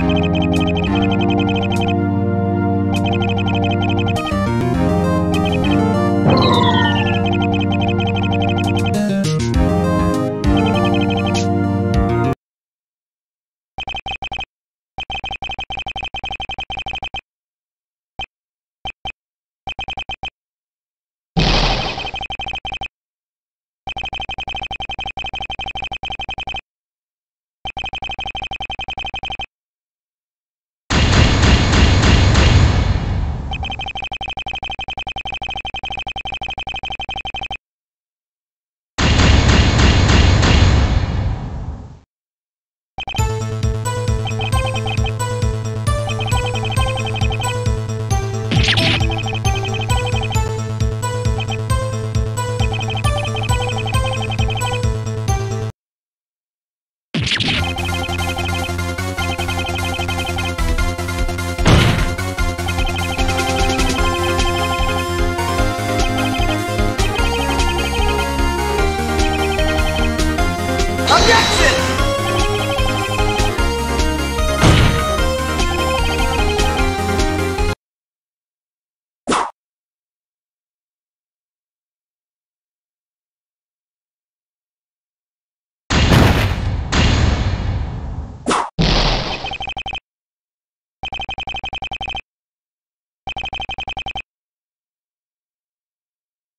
Música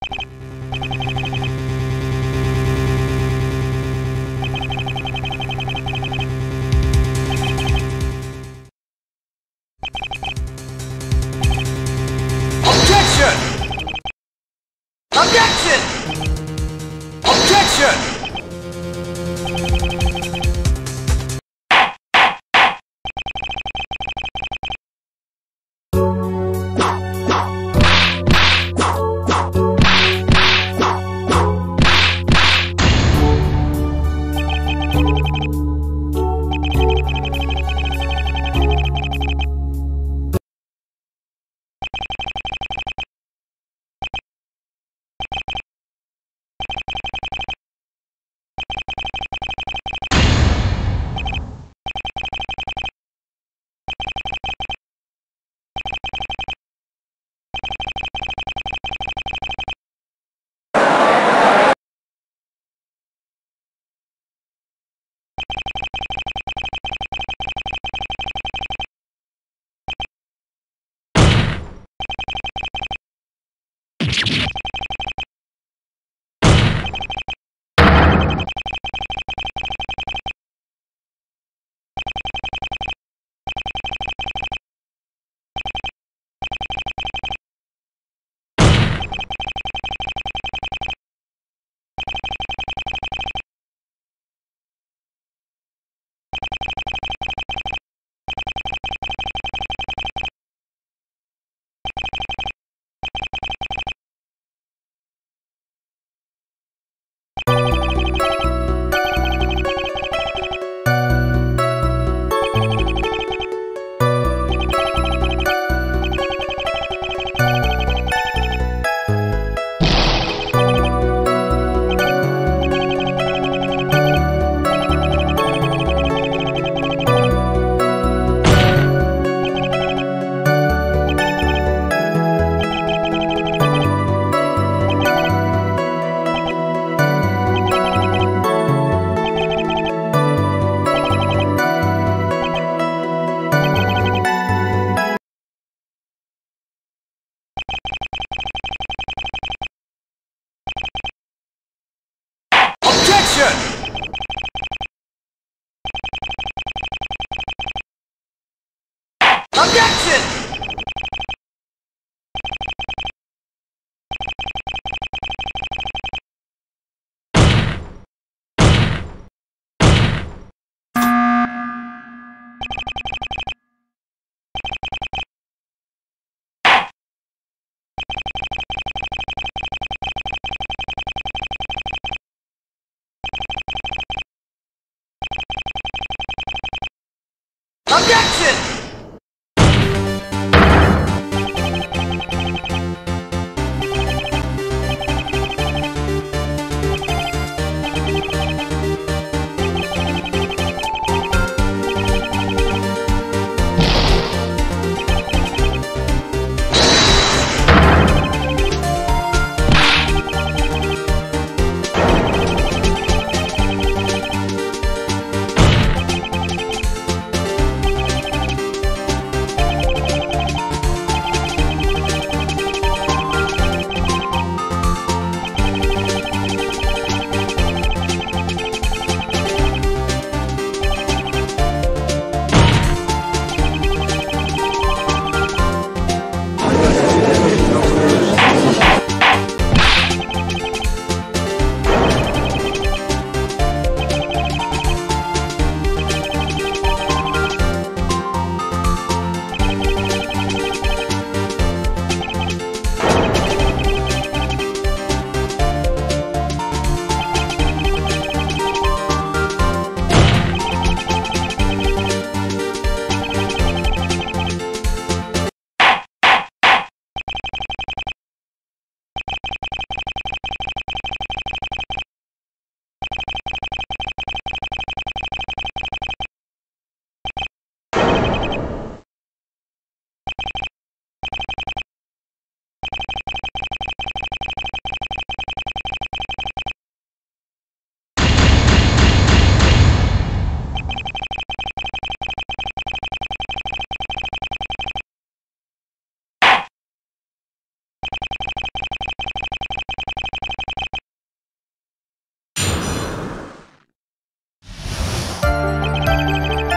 you shit! Listen! Música